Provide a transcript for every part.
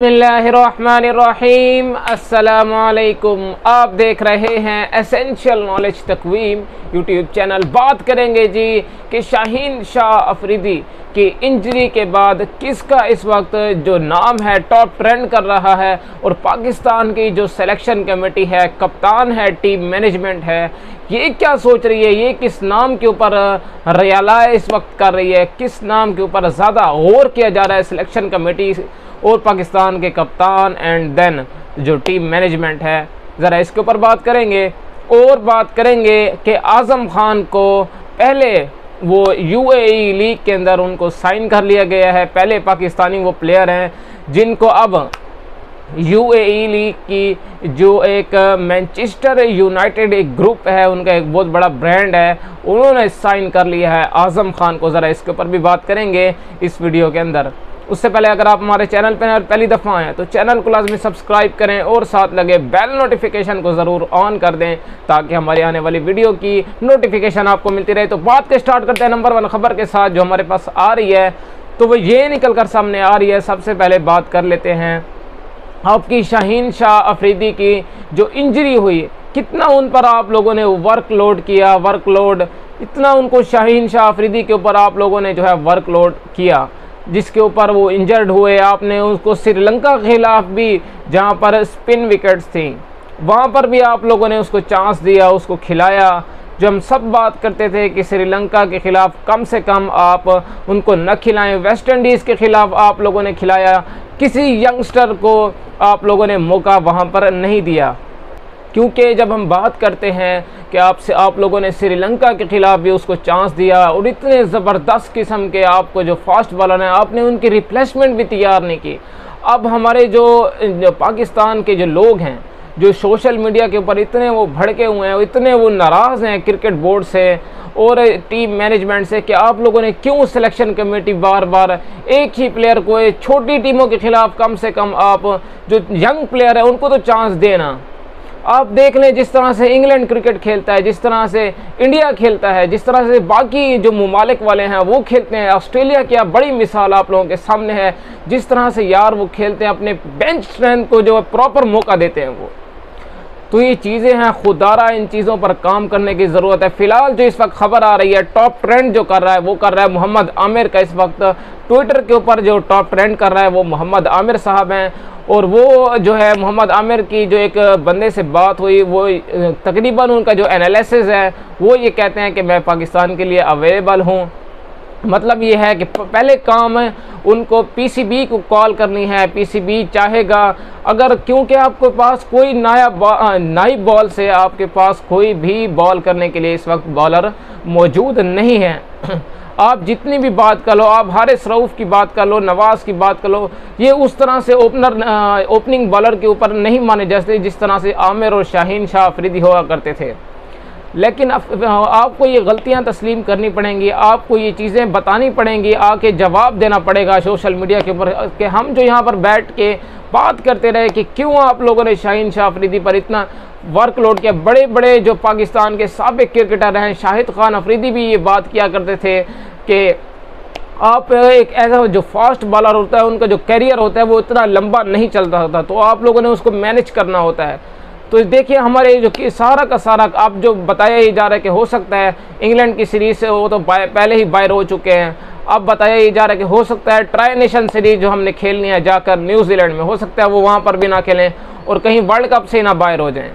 बसमीम अल्लाम आप देख रहे हैं essential knowledge Taqweem YouTube channel बात करेंगे जी कि शाहीन शाह अफरीदी की इंजरी के बाद किसका इस वक्त जो नाम है टॉप ट्रेंड कर रहा है और पाकिस्तान की जो सिलेक्शन कमेटी है, कप्तान है टीम मैनेजमेंट है, ये क्या सोच रही है? ये किस नाम के ऊपर रयाला इस वक्त कर रही है? किस नाम के ऊपर ज़्यादा गौर किया जा रहा है सिलेक्शन कमेटी और पाकिस्तान के कप्तान? एंड देन जो टीम मैनेजमेंट है, ज़रा इसके ऊपर बात करेंगे और बात करेंगे कि आज़म खान को पहले वो यूएई लीग के अंदर उनको साइन कर लिया गया है। पहले पाकिस्तानी वो प्लेयर हैं, जिनको अब यूएई लीग की जो एक मैनचेस्टर यूनाइटेड एक ग्रुप है, उनका एक बहुत बड़ा ब्रांड है, उन्होंने साइन कर लिया है। आज़म खान को ज़रा इसके ऊपर भी बात करेंगे इस वीडियो के अंदर। उससे पहले अगर आप हमारे चैनल पर और पहली दफ़ा आए तो चैनल को लाजमी सब्सक्राइब करें और साथ लगे बेल नोटिफिकेशन को ज़रूर ऑन कर दें, ताकि हमारी आने वाली वीडियो की नोटिफिकेशन आपको मिलती रहे। तो बात के स्टार्ट करते हैं नंबर वन खबर के साथ जो हमारे पास आ रही है। तो वो ये निकल कर सामने आ रही है। सबसे पहले बात कर लेते हैं आपकी शाहीन शाह अफरीदी की जो इंजरी हुई। कितना उन पर आप लोगों ने वर्कलोड किया वर्कलोड इतना उनको शाहीन शाह अफरीदी के ऊपर आप लोगों ने जो है वर्कलोड किया। जिसके ऊपर वो इंजर्ड हुए, आपने उसको श्रीलंका के खिलाफ भी जहाँ पर स्पिन विकेट्स थी, वहाँ पर भी आप लोगों ने उसको चांस दिया, उसको खिलाया। जो हम सब बात करते थे कि श्रीलंका के ख़िलाफ़ कम से कम आप उनको न खिलाएँ वेस्ट इंडीज़ के ख़िलाफ़ आप लोगों ने खिलाया। किसी यंगस्टर को आप लोगों ने मौका वहाँ पर नहीं दिया। क्योंकि जब हम बात करते हैं कि आपसे आप लोगों ने श्रीलंका के ख़िलाफ़ भी उसको चांस दिया और इतने ज़बरदस्त किस्म के आपको जो फास्ट बॉलर हैं आपने उनकी रिप्लेसमेंट भी तैयार नहीं की। अब हमारे जो, जो पाकिस्तान के जो लोग हैं जो सोशल मीडिया के ऊपर इतने वो भड़के हुए हैं इतने वो नाराज़ हैं क्रिकेट बोर्ड से और टीम मैनेजमेंट से कि आप लोगों ने क्यों सिलेक्शन कमेटी बार बार एक ही प्लेयर को छोटी टीमों के ख़िलाफ़ कम से कम आप जो यंग प्लेयर है उनको तो चांस देना। आप देख लें जिस तरह से इंग्लैंड क्रिकेट खेलता है, जिस तरह से इंडिया खेलता है, जिस तरह से बाकी जो ममालिक वाले हैं, वो खेलते हैं। ऑस्ट्रेलिया की आप बड़ी मिसाल आप लोगों के सामने है। जिस तरह से यार वो खेलते हैं, अपने बेंच स्ट्रेंथ को जो प्रॉपर मौका देते हैं वो। तो ये चीज़ें हैं, खुदारा इन चीज़ों पर काम करने की ज़रूरत है। फ़िलहाल जो इस वक्त खबर आ रही है टॉप ट्रेंड जो कर रहा है, वो कर रहा है मोहम्मद आमिर का। इस वक्त ट्विटर के ऊपर जो टॉप ट्रेंड कर रहा है, वो मोहम्मद आमिर साहब हैं। और वो जो है मोहम्मद आमिर की जो एक बंदे से बात हुई, वो तकरीबन उनका जो एनालिसिस है, वो ये कहते हैं कि मैं पाकिस्तान के लिए अवेलेबल हूँ। मतलब ये है कि पहले काम उनको पीसीबी को कॉल करनी है पीसीबी चाहेगा। अगर क्योंकि आपके पास कोई नया नई बॉल से आपके पास कोई भी बॉल करने के लिए इस वक्त बॉलर मौजूद नहीं है। आप जितनी भी बात कर लो, आप हारिस रऊफ़ की बात कर लो, नवाज़ की बात कर लो, ये उस तरह से ओपनर ओपनिंग बॉलर के ऊपर नहीं माने जाते जिस तरह से आमिर और शाहीन शाह अफरीदी हुआ करते थे। लेकिन आपको ये गलतियाँ तस्लीम करनी पड़ेंगी, आपको ये चीज़ें बतानी पड़ेंगी, आके जवाब देना पड़ेगा सोशल मीडिया के ऊपर, कि हम जो यहाँ पर बैठ के बात करते रहे कि क्यों आप लोगों ने शाहीन शाह अफरीदी पर इतना वर्कलोड किया। बड़े बड़े जो पाकिस्तान के सबक क्रिकेटर हैं, शाहिद खान अफरीदी भी ये बात किया करते थे कि आप एक ऐसा जो फास्ट बॉलर होता है, उनका जो करियर होता है, वो इतना लंबा नहीं चलता होता तो आप लोगों ने उसको मैनेज करना होता है। तो देखिए हमारे जो कि सारा का सारा, आप जो बताया ही जा रहा है कि हो सकता है इंग्लैंड की सीरीज़ से वो तो पहले ही बायर हो चुके हैं। अब बताया ही जा रहा है कि हो सकता है ट्राई नेशन सीरीज़ जो हमने खेलनी है जाकर न्यूजीलैंड में, हो सकता है वो वहाँ पर भी ना खेलें और कहीं वर्ल्ड कप से ना बाहर हो जाएँ।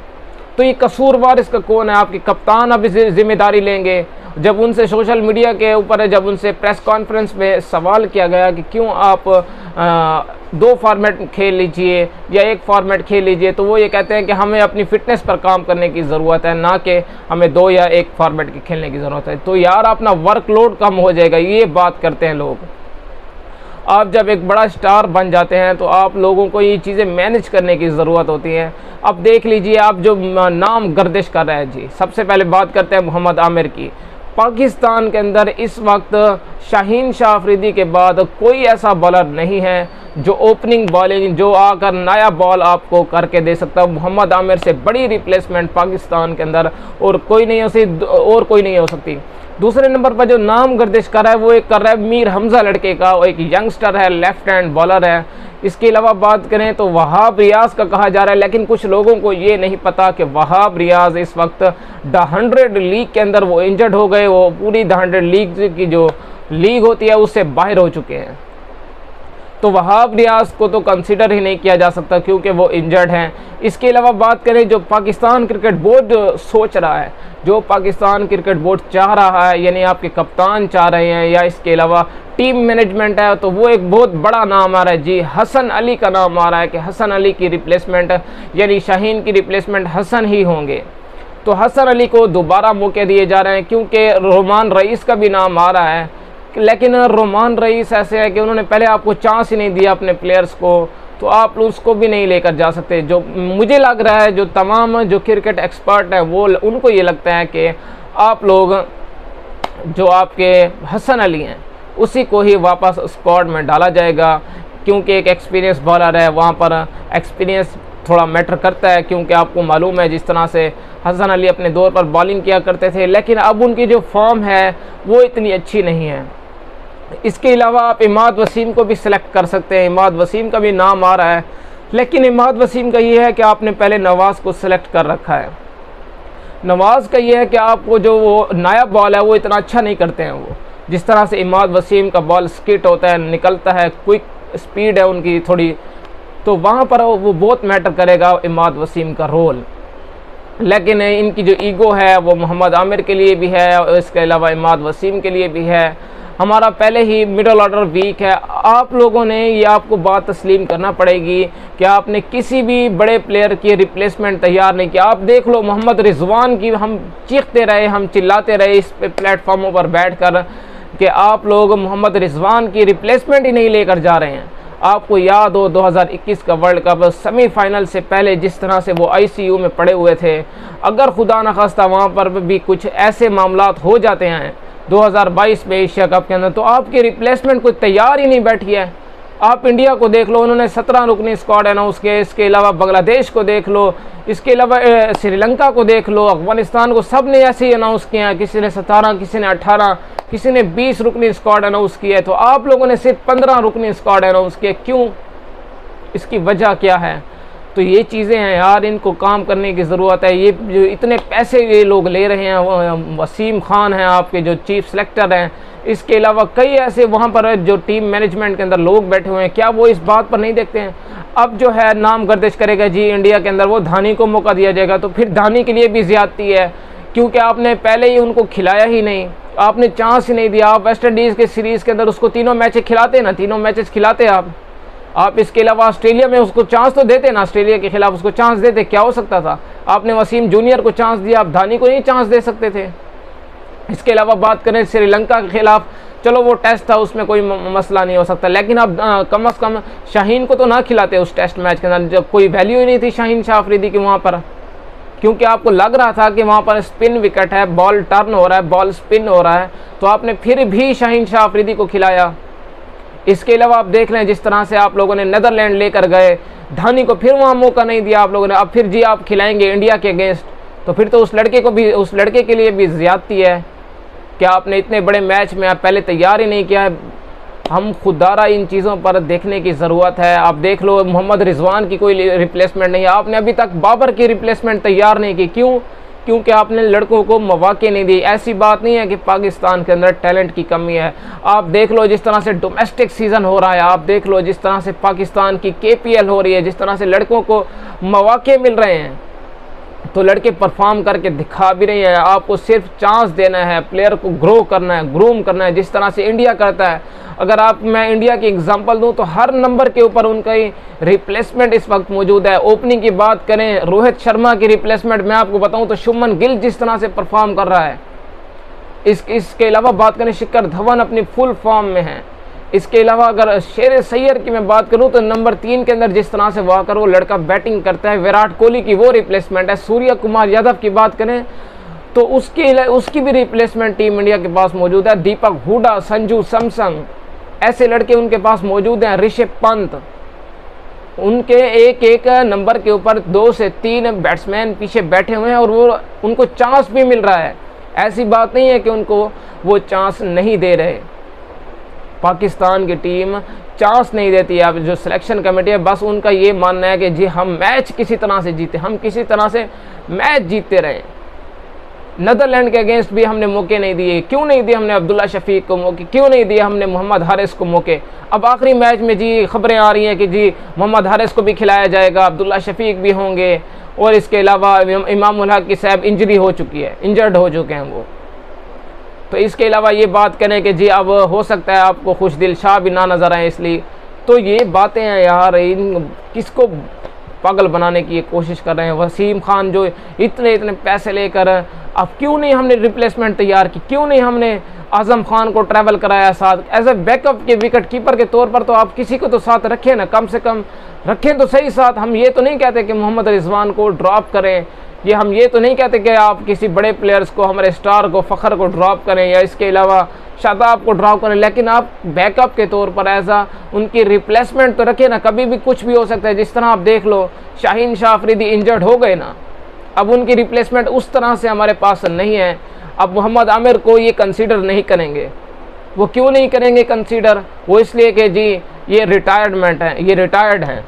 तो ये कसूरवार इसका कौन है? आपके कप्तान अब ज़िम्मेदारी लेंगे। जब उनसे सोशल मीडिया के ऊपर जब उनसे प्रेस कॉन्फ्रेंस में सवाल किया गया कि क्यों आप आ, दो फॉर्मेट खेल लीजिए या एक फॉर्मेट खेल लीजिए तो वो ये कहते हैं कि हमें अपनी फ़िटनेस पर काम करने की ज़रूरत है ना कि हमें दो या एक फॉर्मेट के खेलने की ज़रूरत है। तो यार अपना वर्कलोड कम हो जाएगा ये बात करते हैं लोग। आप जब एक बड़ा स्टार बन जाते हैं तो आप लोगों को ये चीज़ें मैनेज करने की ज़रूरत होती है। अब देख लीजिए, आप जो नाम गर्दिश कर रहे हैं, जी, सबसे पहले बात करते हैं मोहम्मद आमिर की। पाकिस्तान के अंदर इस वक्त शाहीन शाह अफरीदी के बाद कोई ऐसा बॉलर नहीं है, जो ओपनिंग बॉलिंग जो आकर नया बॉल आपको करके दे सकता है। मोहम्मद आमिर से बड़ी रिप्लेसमेंट पाकिस्तान के अंदर और कोई नहीं हो सकती और कोई नहीं हो सकती। दूसरे नंबर पर जो नाम गर्दिश कर रहा है, वो एक कर रहा है मीर हमज़ा लड़के का, वो एक यंगस्टर है लेफ़्ट हैंड बॉलर है। इसके अलावा बात करें तो वहाब रियाज का कहा जा रहा है, लेकिन कुछ लोगों को ये नहीं पता कि वहाब रियाज इस वक्त द हंड्रेड लीग के अंदर वो इंजर्ड हो गए, वो पूरी द हंड्रेड लीग की जो लीग होती है, उससे बाहर हो चुके हैं। तो वहाब रियाज को तो कंसिडर ही नहीं किया जा सकता क्योंकि वो इंजर्ड हैं। इसके अलावा बात करें जो पाकिस्तान क्रिकेट बोर्ड सोच रहा है, जो पाकिस्तान क्रिकेट बोर्ड चाह रहा है, यानी आपके कप्तान चाह रहे हैं या इसके अलावा टीम मैनेजमेंट है तो वो एक बहुत बड़ा नाम आ रहा है। जी, हसन अली का नाम आ रहा है कि हसन अली की रिप्लेसमेंट यानी शाहीन की रिप्लेसमेंट हसन ही होंगे। तो हसन अली को दोबारा मौके दिए जा रहे हैं, क्योंकि रोमान रईस का भी नाम आ रहा है। लेकिन रोमान रईस ऐसे है कि उन्होंने पहले आपको चांस ही नहीं दिया अपने प्लेयर्स को तो आप उसको भी नहीं लेकर जा सकते। जो मुझे लग रहा है, जो तमाम जो क्रिकेट एक्सपर्ट है, वो उनको ये लगता है कि आप लोग, जो आपके हसन अली हैं, उसी को ही वापस स्क्वाड में डाला जाएगा, क्योंकि एक एक्सपीरियंस बॉलर है, वहाँ पर एक्सपीरियंस थोड़ा मैटर करता है, क्योंकि आपको मालूम है जिस तरह से हसन अली अपने दौर पर बॉलिंग किया करते थे, लेकिन अब उनकी जो फॉर्म है, वो इतनी अच्छी नहीं है। इसके अलावा आप इमाद वसीम को भी सिलेक्ट कर सकते हैं। इमाद वसीम का भी नाम आ रहा है। लेकिन इमाद वसीम का ये है कि आपने पहले नवाज़ को सिलेक्ट कर रखा है। नवाज़ का ये है कि आपको जो वो नायब बॉल है, वो इतना अच्छा नहीं करते हैं वो। जिस तरह से इमाद वसीम का बॉल स्किट होता है, निकलता है क्विक स्पीड है उनकी थोड़ी तो वहाँ पर वो बहुत मैटर करेगा इमाद वसीम का रोल लेकिन इनकी जो ईगो है, वो मोहम्मद आमिर के लिए भी है और इसके अलावा इमाद वसीम के लिए भी है। हमारा पहले ही मिडल ऑर्डर वीक है। आप लोगों ने ये आपको बात तस्लीम करना पड़ेगी कि आपने किसी भी बड़े प्लेयर की रिप्लेसमेंट तैयार नहीं किया। आप देख लो, मोहम्मद रिजवान की हम चीखते रहे, हम चिल्लाते रहे इस प्लेटफॉर्मों पर बैठ कर कि आप लोग मोहम्मद रिजवान की रिप्लेसमेंट ही नहीं लेकर जा रहे हैं। आपको याद हो 2021 का वर्ल्ड कप सेमीफाइनल से पहले जिस तरह से वो आईसीयू में पड़े हुए थे, अगर खुदा न खास्ता वहाँ पर भी कुछ ऐसे मामला हो जाते हैं 2022 में एशिया कप के अंदर। तो आपकी रिप्लेसमेंट कोई तैयार ही नहीं बैठी है। आप इंडिया को देख लो, उन्होंने सत्रह रुकनी स्क्वाड अनाउंस किया। इसके अलावा बांग्लादेश को देख लो, इसके अलावा श्रीलंका को देख लो, अफ़गानिस्तान को सबने ऐसे ही अनाउंस किया है। किसी ने सतारह, किसी ने अठारह, किसी ने बीस रुकनी स्क्वाड अनाउंस किया है। तो आप लोगों ने सिर्फ़ पंद्रह रुकनी स्क्वाड अनाउंस किया। क्यों? इसकी वजह क्या है? तो ये चीज़ें हैं यार, इनको काम करने की ज़रूरत है। ये जो इतने पैसे ये लोग ले रहे हैं वसीम खान हैं आपके, जो चीफ सेलेक्टर हैं। इसके अलावा कई ऐसे वहाँ पर जो टीम मैनेजमेंट के अंदर लोग बैठे हुए हैं। क्या वो इस बात पर नहीं देखते हैं? अब जो है नाम गर्दिश करेगा जी इंडिया के अंदर, वो धानी को मौका दिया जाएगा। तो फिर धानी के लिए भी ज़्यादती है, क्योंकि आपने पहले ही उनको खिलाया ही नहीं। आपने चांस ही नहीं दिया। आप वेस्ट इंडीज़ के सीरीज़ के अंदर उसको तीनों मैचेस खिलाते ना? तीनों मैचेस खिलाते आप। आप इसके अलावा ऑस्ट्रेलिया में उसको चांस तो देते ना, ऑस्ट्रेलिया के खिलाफ उसको चांस देते, क्या हो सकता था? आपने वसीम जूनियर को चांस दिया, आप धानी को नहीं चांस दे सकते थे। इसके अलावा बात करें श्रीलंका के खिलाफ, चलो वो टेस्ट था, उसमें कोई मसला नहीं हो सकता। लेकिन अब कम अज़ कम शाहीन को तो ना खिलाते उस टेस्ट मैच के अंदर, जब कोई वैल्यू ही नहीं थी शाहीन शाह अफरीदी की वहाँ पर। क्योंकि आपको लग रहा था कि वहाँ पर स्पिन विकेट है बॉल टर्न हो रहा है बॉल स्पिन हो रहा है तो आपने फिर भी शाहीन शाह अफरीदी को खिलाया। इसके अलावा आप देख रहे हैं जिस तरह से आप लोगों ने नदरलैंड लेकर गए, धानी को फिर वहाँ मौका नहीं दिया आप लोगों ने। अब फिर जी आप खिलाएँगे इंडिया के अगेंस्ट तो फिर तो उस लड़के को भी, उस लड़के के लिए भी ज़्यादती है। क्या आपने इतने बड़े मैच में आप पहले तैयार ही नहीं किया हम खुदारा इन चीज़ों पर देखने की ज़रूरत है। आप देख लो, मोहम्मद रिजवान की कोई रिप्लेसमेंट नहीं है। आपने अभी तक बाबर की रिप्लेसमेंट तैयार नहीं की। क्यों? क्योंकि आपने लड़कों को मौाक़े नहीं दिए। ऐसी बात नहीं है कि पाकिस्तान के अंदर टैलेंट की कमी है। आप देख लो जिस तरह से डोमेस्टिक सीज़न हो रहा है, आप देख लो जिस तरह से पाकिस्तान की के हो रही है, जिस तरह से लड़कों को मौाक़े मिल रहे हैं। तो लड़के परफॉर्म करके दिखा भी रहे हैं। आपको सिर्फ़ चांस देना है प्लेयर को ग्रो करना है ग्रूम करना है, जिस तरह से इंडिया करता है। अगर आप, मैं इंडिया की एग्जांपल दूँ तो हर नंबर के ऊपर उनका ही रिप्लेसमेंट इस वक्त मौजूद है। ओपनिंग की बात करें, रोहित शर्मा की रिप्लेसमेंट मैं आपको बताऊँ तो शुभमन गिल जिस तरह से परफॉर्म कर रहा है। इस, इसके अलावा बात करें शिखर धवन अपनी फुल फॉर्म में है। इसके अलावा अगर शेर सैयर की मैं बात करूँ तो नंबर तीन के अंदर जिस तरह से कर वो लड़का बैटिंग करता है, विराट कोहली की वो रिप्लेसमेंट है। सूर्य कुमार यादव की बात करें तो उसकी उसकी भी रिप्लेसमेंट टीम इंडिया के पास मौजूद है। दीपक हुडा, संजू सैमसंग ऐसे लड़के उनके पास मौजूद हैं। ऋषभ पंत, उनके एक एक नंबर के ऊपर दो से तीन बैट्समैन पीछे बैठे हुए हैं और वो, उनको चांस भी मिल रहा है। ऐसी बात नहीं है कि उनको वो चांस नहीं दे रहे। पाकिस्तान की टीम चांस नहीं देती है। अब जो सिलेक्शन कमेटी है, बस उनका ये मानना है कि जी, हम मैच किसी तरह से जीते, हम किसी तरह से मैच जीतते रहे। नदरलैंड के अगेंस्ट भी हमने मौके नहीं दिए। क्यों नहीं दिए हमने अब्दुल्ला शफीक को मौके? क्यों नहीं दिए हमने मोहम्मद हारिस को मौके? अब आखिरी मैच में जी, खबरें आ रही हैं कि जी, मोहम्मद हारिस को भी खिलाया जाएगा, अब्दुल्ला शफीक भी होंगे। और इसके अलावा इमाम उलहक की साहब इंजरी हो चुकी है इंजर्ड हो चुके हैं वो। तो इसके अलावा ये बात करें कि जी अब हो सकता है आपको खुश दिल शाह भी ना नज़र आए इसलिए। तो ये बातें हैं यार, इन किसको पागल बनाने की कोशिश कर रहे हैं? वसीम खान जो इतने इतने पैसे लेकर, अब क्यों नहीं हमने रिप्लेसमेंट तैयार की? क्यों नहीं हमने आज़म खान को ट्रैवल कराया साथ? एज ए बैकअप के विकेट कीपर के तौर पर तो आप किसी को तो साथ रखें ना, कम से कम रखें तो सही साथ। हम ये तो नहीं कहते कि मोहम्मद रिजवान को ड्रॉप करें। ये हम ये तो नहीं कहते कि आप किसी बड़े प्लेयर्स को, हमारे स्टार को, फ़खर को ड्रॉप करें या इसके अलावा शादाब को ड्रॉप करें, लेकिन आप बैकअप के तौर पर ऐसा उनकी रिप्लेसमेंट तो रखें ना, कभी भी कुछ भी हो सकता है। जिस तरह आप देख लो, शाहीन शाह अफरीदी इंजर्ड हो गए ना, अब उनकी रिप्लेसमेंट उस तरह से हमारे पास नहीं है। अब मोहम्मद आमिर को ये कंसीडर नहीं करेंगे। वो क्यों नहीं करेंगे कंसिडर वो इसलिए कि जी, ये रिटायरमेंट है, ये रिटायर्ड हैं।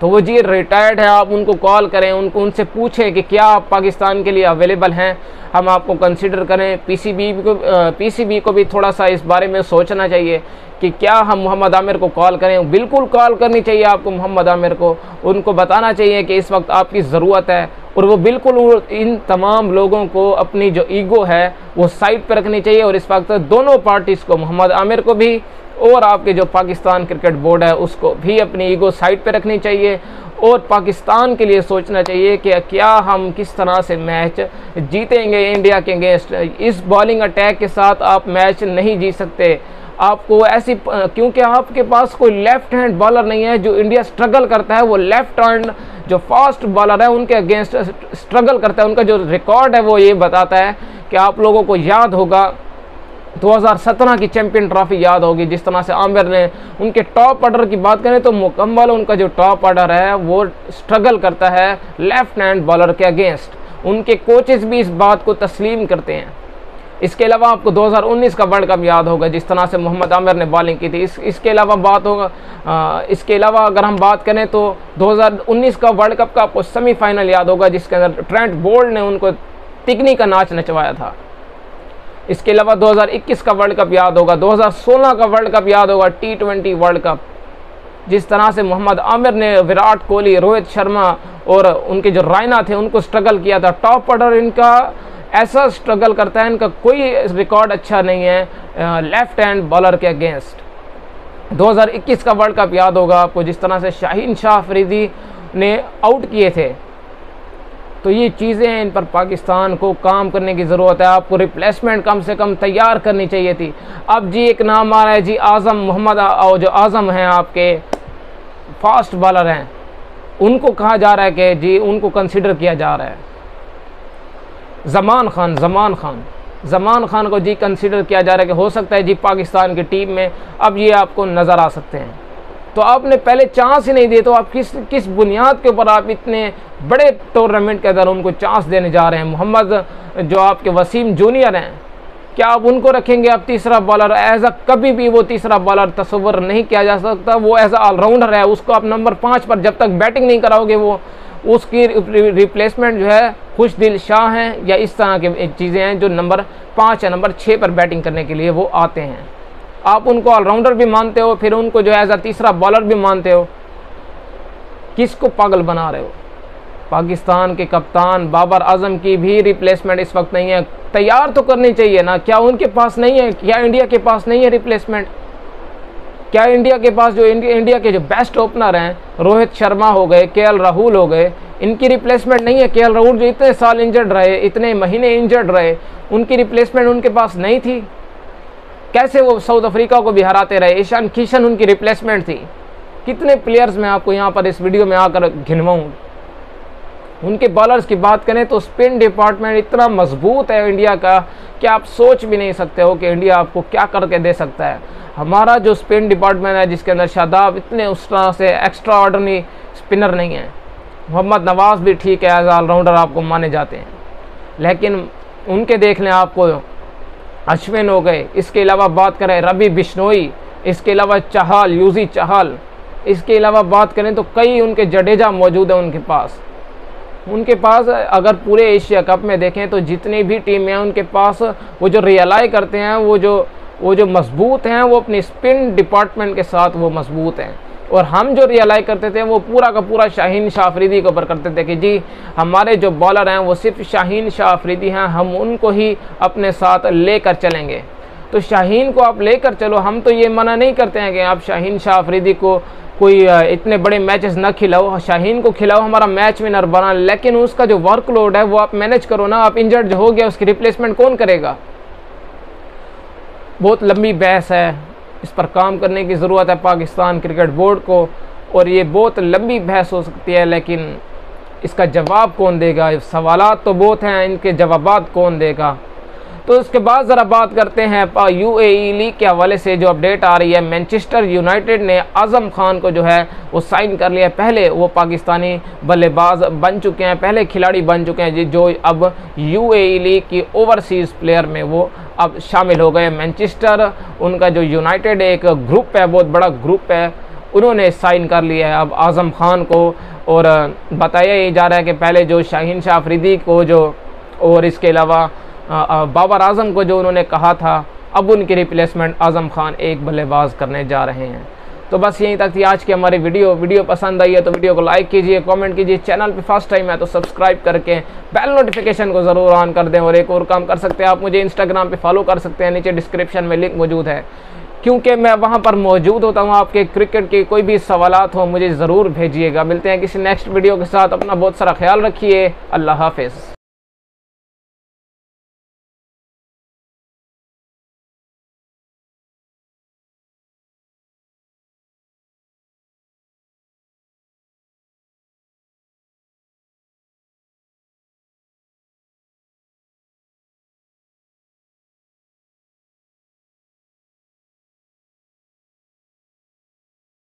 तो वो जी रिटायर्ड है, आप उनको कॉल करें, उनको, उनसे पूछें कि क्या आप पाकिस्तान के लिए अवेलेबल हैं। हम आपको कंसिडर करें। पीसीबी को पीसीबी को भी थोड़ा सा इस बारे में सोचना चाहिए कि क्या हम मोहम्मद आमिर को कॉल करें। बिल्कुल कॉल करनी चाहिए आपको मोहम्मद आमिर को। उनको बताना चाहिए कि इस वक्त आपकी ज़रूरत है। और वो बिल्कुल इन तमाम लोगों को अपनी जो ईगो है, वो साइड पर रखनी चाहिए और इस वक्त दोनों पार्टीज़ को, मोहम्मद आमिर को भी और आपके जो पाकिस्तान क्रिकेट बोर्ड है, उसको भी अपनी ईगो साइड पर रखनी चाहिए और पाकिस्तान के लिए सोचना चाहिए कि क्या हम किस तरह से मैच जीतेंगे इंडिया के अगेंस्ट। इस बॉलिंग अटैक के साथ आप मैच नहीं जीत सकते। आपको ऐसी, क्योंकि आपके पास कोई लेफ़्ट हैंड बॉलर नहीं है, जो इंडिया स्ट्रगल करता है, वो लेफ़्ट हैंड जो फास्ट बॉलर है, उनके अगेंस्ट स्ट्रगल करता है। उनका जो रिकॉर्ड है, वो ये बताता है कि आप लोगों को याद होगा 2017 की चैंपियन ट्रॉफी याद होगी। जिस तरह से आमिर ने उनके टॉप ऑर्डर की बात करें तो मुकम्मल उनका जो टॉप ऑर्डर है, वो स्ट्रगल करता है लेफ़्ट हैंड बॉलर के अगेंस्ट। उनके कोचेस भी इस बात को तस्लीम करते हैं। इसके अलावा आपको 2019 का वर्ल्ड कप याद होगा, जिस तरह से मोहम्मद आमिर ने बॉलिंग की थी। इस, इसके अलावा बात होगा इसके अलावा अगर हम बात करें तो 2019 का वर्ल्ड कप का आपको सेमीफाइनल याद होगा, जिसके अंदर ट्रेंट बोल्ड ने उनको तिकनी का नाच नचवाया था। इसके अलावा 2021 का वर्ल्ड कप याद होगा 2016 का वर्ल्ड कप याद होगा, टी ट्वेंटी वर्ल्ड कप। जिस तरह से मोहम्मद आमिर ने विराट कोहली, रोहित शर्मा और उनके जो रायना थे, उनको स्ट्रगल किया था। टॉप ऑर्डर इनका, ऐसा स्ट्रगल करता है, इनका कोई रिकॉर्ड अच्छा नहीं है लेफ़्ट हैंड बॉलर के अगेंस्ट 2021 का वर्ल्ड कप याद होगा, आपको जिस तरह से शाहीन शाह अफरीदी ने आउट किए थे। तो ये चीज़ें इन पर पाकिस्तान को काम करने की ज़रूरत है। आपको रिप्लेसमेंट कम से कम तैयार करनी चाहिए थी। अब जी, एक नाम आ रहा है जी, आज़म मोहम्मद और जो आज़म हैं आपके फास्ट बॉलर हैं। उनको कहा जा रहा है कि जी, उनको कंसिडर किया जा रहा है। जमान खान जमान खान जमान खान को जी कंसिडर किया जा रहा है कि हो सकता है जी, पाकिस्तान की टीम में अब ये आपको नज़र आ सकते हैं। तो आपने पहले चांस ही नहीं दिए तो आप किस किस बुनियाद के ऊपर आप इतने बड़े टूर्नामेंट के अंदर उनको चांस देने जा रहे हैं? मोहम्मद, जो आपके वसीम जूनियर हैं, क्या आप उनको रखेंगे आप तीसरा बॉलर एज अ कभी भी वो तीसरा बॉलर तस्वर नहीं किया जा सकता। वो एज ऑलराउंडर है, उसको आप नंबर पाँच पर जब तक बैटिंग नहीं कराओगे वो, उसकी रिप्लेसमेंट जो है खुश दिल शाह हैं, या इस तरह की चीज़ें हैं जो नंबर पाँच या नंबर छः पर बैटिंग करने के लिए वो आते हैं। आप उनको ऑलराउंडर भी मानते हो फिर उनको जो एज अ तीसरा बॉलर भी मानते हो। किसको पागल बना रहे हो? पाकिस्तान के कप्तान बाबर आज़म की भी रिप्लेसमेंट इस वक्त नहीं है। तैयार तो करनी चाहिए ना। क्या उनके पास नहीं है? क्या इंडिया के पास नहीं है रिप्लेसमेंट क्या इंडिया के पास जो इंडिया, इंडिया के जो बेस्ट ओपनर हैं रोहित शर्मा हो गए के राहुल हो गए इनकी रिप्लेसमेंट नहीं है। के राहुल जो इतने साल इंजर्ड रहे इतने महीने इंजर्ड रहे उनकी रिप्लेसमेंट उनके पास नहीं थी। कैसे वो साउथ अफ्रीका को भी हराते रहे? ईशान किशन उनकी रिप्लेसमेंट थी। कितने प्लेयर्स मैं आपको यहाँ पर इस वीडियो में आकर घिनवाऊँ उनके बॉलर्स की बात करें तो स्पिन डिपार्टमेंट इतना मज़बूत है इंडिया का कि आप सोच भी नहीं सकते हो कि इंडिया आपको क्या करके दे सकता है। हमारा जो स्पिन डिपार्टमेंट है, जिसके अंदर शादाब इतने उस तरह से एक्स्ट्रा ऑर्डनरी स्पिनर नहीं है। मोहम्मद नवाज़ भी ठीक है एज ऑलराउंडर आपको माने जाते हैं। लेकिन उनके देख लें आपको अश्विन हो गए। इसके अलावा बात करें रवि बिश्नोई, इसके अलावा चहल, यूजी चहल। इसके अलावा बात करें तो कई उनके जडेजा मौजूद हैं उनके पास। उनके पास अगर पूरे एशिया कप में देखें तो जितनी भी टीम हैं उनके पास, वो जो रियलाई करते हैं, वो जो वो जो मज़बूत हैं, वो अपनी स्पिन डिपार्टमेंट के साथ वो मज़बूत हैं। और हम जो रियलाई करते थे, वो पूरा का पूरा शाहीन शाह अफरीदी के ऊपर करते थे कि जी, हमारे जो बॉलर हैं, वो सिर्फ़ शाहीन शाह अफरीदी हैं, हम उनको ही अपने साथ लेकर चलेंगे। तो शाहीन को आप लेकर चलो, हम तो ये मना नहीं करते हैं कि आप शाहीन शाह अफरीदी को कोई इतने बड़े मैचेस ना खिलाओ। शाहीन को खिलाओ, हमारा मैच विनर बना, लेकिन उसका जो वर्कलोड है, वो आप मैनेज करो ना, आप इंजर्ड हो गया, उसकी रिप्लेसमेंट कौन करेगा? बहुत लंबी बहस है इस पर काम करने की ज़रूरत है पाकिस्तान क्रिकेट बोर्ड को, और ये बहुत लंबी बहस हो सकती है, लेकिन इसका जवाब कौन देगा? सवाल तो बहुत हैं, इनके जवाब कौन देगा? तो उसके बाद ज़रा बात करते हैं यू ए लीग के हवाले से जो अपडेट आ रही है मैनचेस्टर यूनाइटेड ने आज़म खान को जो है, वो साइन कर लिया पहले वो पाकिस्तानी बल्लेबाज बन चुके हैं, पहले खिलाड़ी बन चुके हैं जो अब यू ए लीग की ओवरसीज़ प्लेयर में वो अब शामिल हो गए मैनचेस्टर उनका जो यूनाइटेड एक ग्रुप है, बहुत बड़ा ग्रुप है, उन्होंने साइन कर लिया है अब आज़म खान को। और बताया ही जा रहा है कि पहले जो शाहीन शाह अफरीदी को जो, और इसके अलावा बाबर आज़म को जो उन्होंने कहा था, अब उनकी रिप्लेसमेंट आज़म खान एक बल्लेबाज करने जा रहे हैं। तो बस यहीं तक थी आज की हमारी वीडियो। वीडियो पसंद आई है तो वीडियो को लाइक कीजिए कमेंट कीजिए। चैनल पे फ़र्स्ट टाइम है तो सब्सक्राइब करके बेल नोटिफिकेशन को ज़रूर ऑन कर दें। और एक और काम कर सकते हैं आप मुझे इंस्टाग्राम पे फॉलो कर सकते हैं। नीचे डिस्क्रिप्शन में लिंक मौजूद है। क्योंकि मैं वहाँ पर मौजूद होता हूँ। आपके क्रिकेट के कोई भी सवाल हो, मुझे ज़रूर भेजिएगा। मिलते हैं किसी नेक्स्ट वीडियो के साथ। अपना बहुत सारा ख्याल रखिए। अल्लाह हाफिज़।